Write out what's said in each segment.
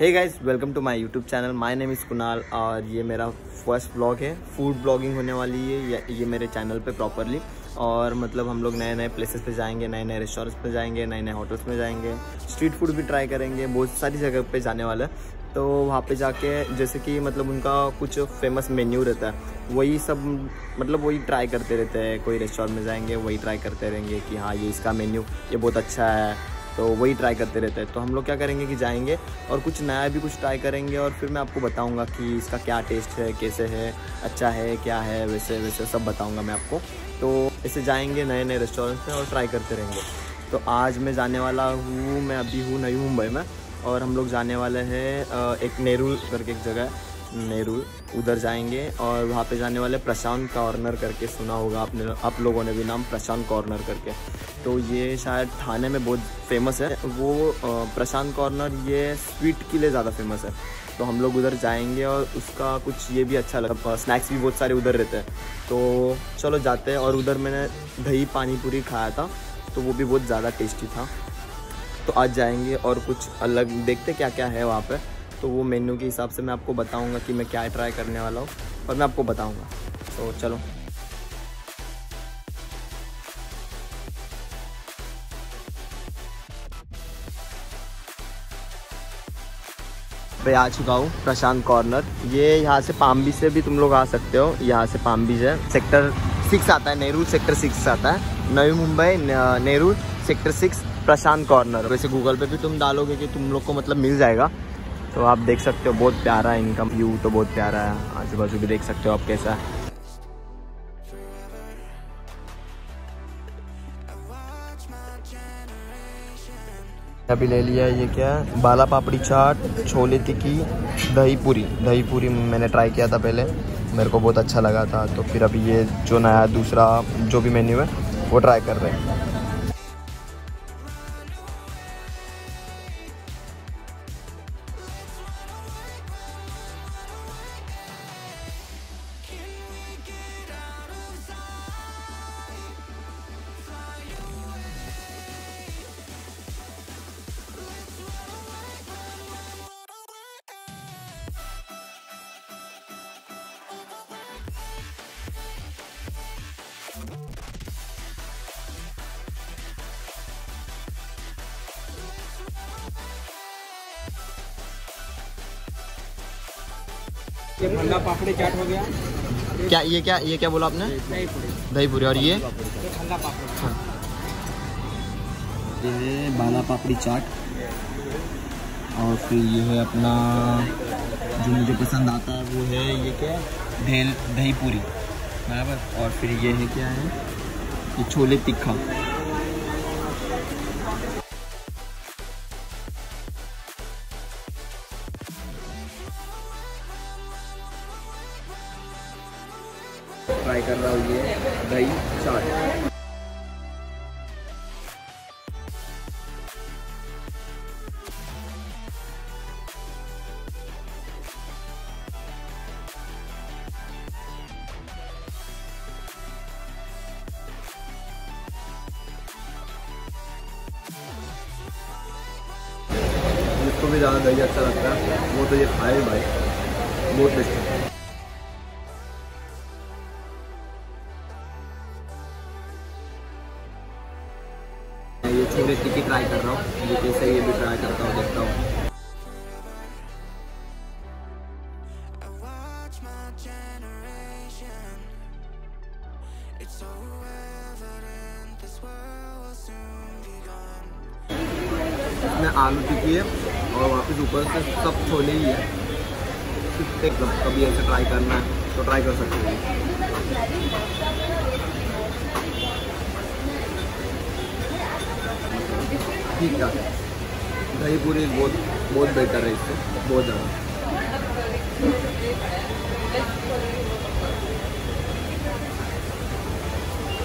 Hey guys welcome to my YouTube channel my name is Kunal और ये मेरा first blog है। Food blogging होने वाली है। ये, मेरे चैनल पे प्रॉपरली और मतलब हम लोग नए नए प्लेसेस पे जाएँगे नए नए रेस्टोरेंट्स पे जाएँगे नए नए होटल्स में जाएँगे। स्ट्रीट फ़ूड भी ट्राई करेंगे। बहुत सारी जगह पे जाने वाला है। तो वहाँ पे जाके जैसे कि मतलब उनका कुछ फ़ेमस मेन्यू रहता है। वही सब मतलब वही ट्राई करते रहते हैं। कोई रेस्टोरेंट में जाएँगे वही ट्राई करते रहेंगे कि हाँ ये इसका मेन्यू ये बहुत अच्छा है। तो वही ट्राई करते रहते हैं। तो हम लोग क्या करेंगे कि जाएँगे और कुछ नया भी कुछ ट्राई करेंगे और फिर मैं आपको बताऊँगा कि इसका क्या टेस्ट है, कैसे है अच्छा है, क्या है, वैसे वैसे सब बताऊँगा मैं आपको। तो ऐसे जाएँगे नए नए रेस्टोरेंट्स में और ट्राई करते रहेंगे। तो आज मैं जाने वाला हूँ, मैं अभी हूँ नई मुंबई में और हम लोग जाने वाले हैं एक नेहरू करके एक जगह। है नेहरू उधर जाएँगे और वहाँ पे जाने वाले प्रशांत कॉर्नर करके सुना होगा आपने, आप लोगों ने भी नाम प्रशांत कॉर्नर करके। तो ये शायद थाने में बहुत फ़ेमस है। वो प्रशांत कॉर्नर ये स्वीट के लिए ज़्यादा फ़ेमस है। तो हम लोग उधर जाएँगे और उसका कुछ ये भी अच्छा लगा स्नैक्स भी बहुत सारे उधर रहते हैं। तो चलो जाते हैं और उधर मैंने दही पानी पूरी खाया था तो वो भी बहुत ज़्यादा टेस्टी था। तो आज जाएँगे और कुछ अलग, देखते क्या क्या है वहाँ पे। तो वो मेन्यू के हिसाब से मैं आपको बताऊँगा कि मैं क्या ट्राई करने वाला हूँ और मैं आपको बताऊँगा। तो चलो। पे आ चुका हूँ प्रशांत कॉर्नर। ये यहाँ से पाम बीच से भी तुम लोग आ सकते हो। यहाँ से पाम बीच है सेक्टर सिक्स आता है, नेहरू सेक्टर सिक्स आता है। Navi Mumbai Nehru sector six Prashant corner. वैसे गूगल पे भी तुम डालोगे कि तुम लोग को मतलब मिल जाएगा। तो आप देख सकते हो, बहुत प्यारा है इनका व्यू तो बहुत प्यारा है। आजू बाजू भी देख सकते हो आप कैसा है। अभी ले लिया ये क्या बाला पापड़ी चाट, छोले टिक्की दही पूरी दही पूरी मैंने ट्राई किया था पहले, मेरे को बहुत अच्छा लगा था। तो फिर अभी ये जो नया, दूसरा, जो भी मेन्यू है, वो ट्राई कर रहे हैं। ये भंडा पापड़ी चाट हो गया। क्या ये क्या ये क्या बोला आपने? दही पूरी दही पूरी और ये? ये ठंडा पापड़ी। हाँ। ये बाला पापड़ी चाट। और फिर ये है अपना जो मुझे पसंद आता है वो है ये क्या? ढेल दही पूरी बराबर और फिर ये है क्या है? ये छोले तिखा ट्राई कर रहा हूँ ये दही चाट। भी ज़्यादा दही अच्छा लगता है। वो तो ये खाए भाई। बहुत टेस्टी ये छोले टिक्की ट्राई कर रहा हूँ। ये कैसे ये भी ट्राई करता हूँ, देखता हूँ। इसमें आलू टिक्की है और वापस ऊपर से सब छोले ही है। एकदम कभी ऐसे ट्राई करना है तो ट्राई कर सकते हो। ठीक है। दही पूरी बहुत बहुत बेटर है इससे, बहुत ज़्यादा।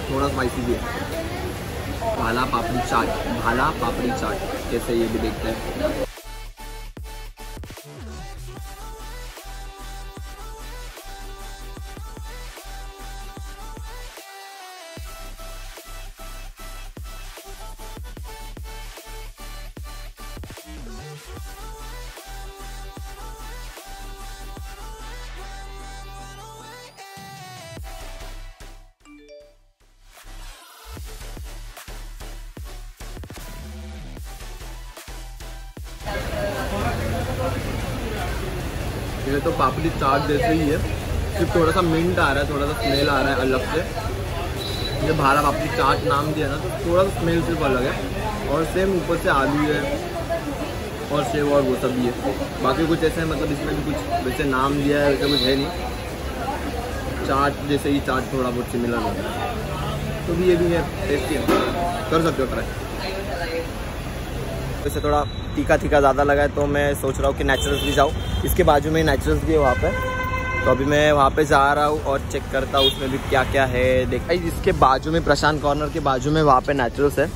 थोड़ा स्पाइसी भी है। भाला पापड़ी चाट भाला पापड़ी चाट कैसे ये भी देखते हैं। ये तो पापड़ी चाट जैसे ही है। सिर्फ़ थोड़ा सा मिंट आ रहा है, थोड़ा सा स्मेल आ रहा है अलग से। जब भारा पापड़ी चाट नाम दिया ना तो थोड़ा सा स्मेल सिर्फ़ अलग है। और सेम ऊपर से आलू है, और सेव और वो सब भी है। बाकी कुछ ऐसे मतलब इसमें भी कुछ वैसे नाम दिया है वैसे कुछ है नहीं। चाट जैसे ही चाट थोड़ा बहुत सिमिलर है तो भी ये भी है टेस्टी है। कर सकते हो ट्राई वैसे थोड़ा तीखा तीखा ज़्यादा लगा है तो मैं सोच रहा हूँ कि नेचुरल भी जाऊँ। इसके बाजू में नेचुरल्स भी है वहाँ पर तो अभी मैं वहाँ पे जा रहा हूँ और चेक करता हूँ उसमें भी क्या क्या है। देख इसके बाजू में, प्रशांत कॉर्नर के बाजू में वहाँ पे नेचुरल्स है।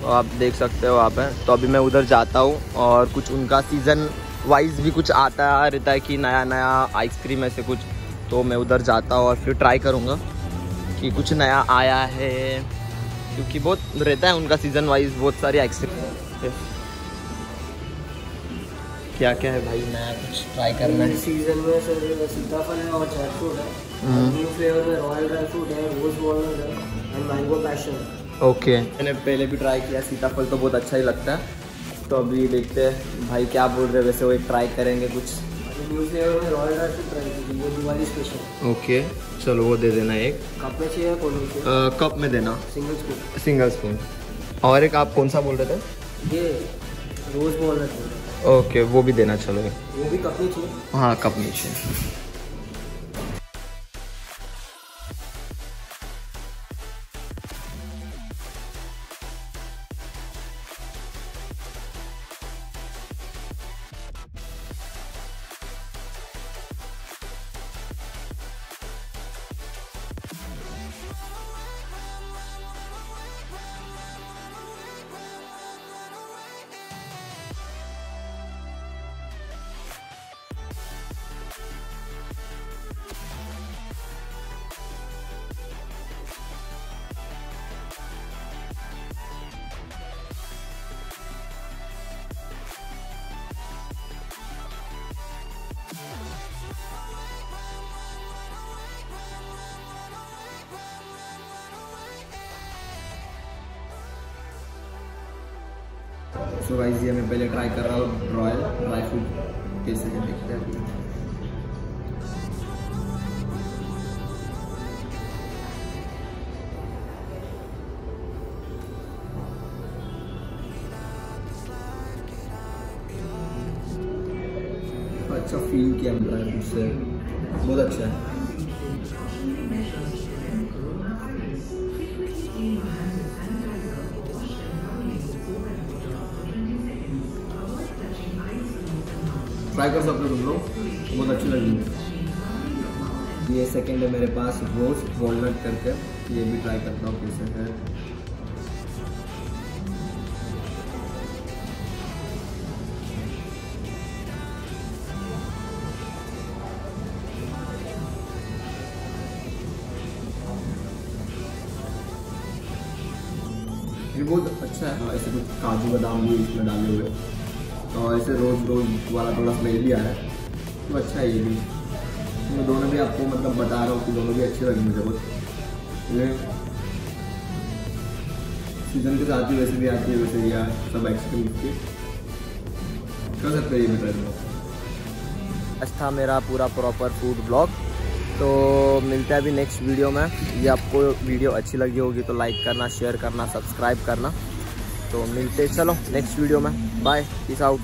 तो आप देख सकते हो वहाँ पे। तो अभी मैं उधर जाता हूँ और कुछ उनका सीज़न वाइज भी कुछ आता रहता है कि नया नया आइसक्रीम ऐसे कुछ। तो मैं उधर जाता हूँ और फिर ट्राई करूँगा कि कुछ नया आया है। क्योंकि बहुत रहता है उनका सीज़न वाइज बहुत सारी आइसक्रीम क्या क्या है भाई? नया कुछ ट्राई करना है। सीज़न में सर सीताफल है और जैकफ्रूट है। हम्म। न्यू फ्लेवर में रॉयल ड्राई फ्रूट है रोज वॉलनट है एंड मैंगो पैशन ओके मैंने पहले भी ट्राई किया सीताफल तो बहुत अच्छा ही लगता है। तो अभी देखते हैं भाई क्या बोल रहे हैं वैसे वो एक ट्राई करेंगे कुछ। न्यू फ्लेवर में रॉयल ड्राई फ्रूट ट्राई कीजिए वो दिवाली स्पेशल ओके चलो वो दे देना एक। कप में चाहिए ड्रिंक कप में देना। सिंगल स्कूप सिंगल स्पून और एक आप कौन सा बोल रहे थे? ये रोज वॉलनट ओके वो भी देना चलो। वो भी कप चाहिए? हाँ कप नीचे सो गाइस ये मैं पहले ट्राई कर रहा हूँ रॉयल ड्राई फ्रूट कैसे है देखते हैं। अच्छा फील किया ड्राई फ्रूट से बहुत अच्छा है। ट्राई कर सकते हो तुम लोग। बहुत अच्छी लगी ये सेकंड है मेरे पास, रोज वॉलनट करके। ये भी ट्राई करता हूँ कैसे है। बहुत अच्छा है, ऐसे कुछ काजू बादाम भी इसमें डाले हुए। और ऐसे रोज रोज वाला थोड़ा स्मेल भी है तो अच्छा है ये भी। मैं दोनों भी आपको मतलब बता रहा हूँ कि दोनों भी अच्छे लगे मुझे बहुत। सीज़न के साथ ही वैसे भी आती है, वैसे या सब आइसक्रीम की। कर सकते हैं ये भी ट्राई अच्छा था मेरा पूरा प्रॉपर फ़ूड ब्लॉग तो मिलते हैं अभी नेक्स्ट वीडियो में। ये आपको वीडियो अच्छी लगी होगी तो लाइक करना शेयर करना सब्सक्राइब करना। तो मिलते, चलो नेक्स्ट वीडियो में। Bye. Peace out.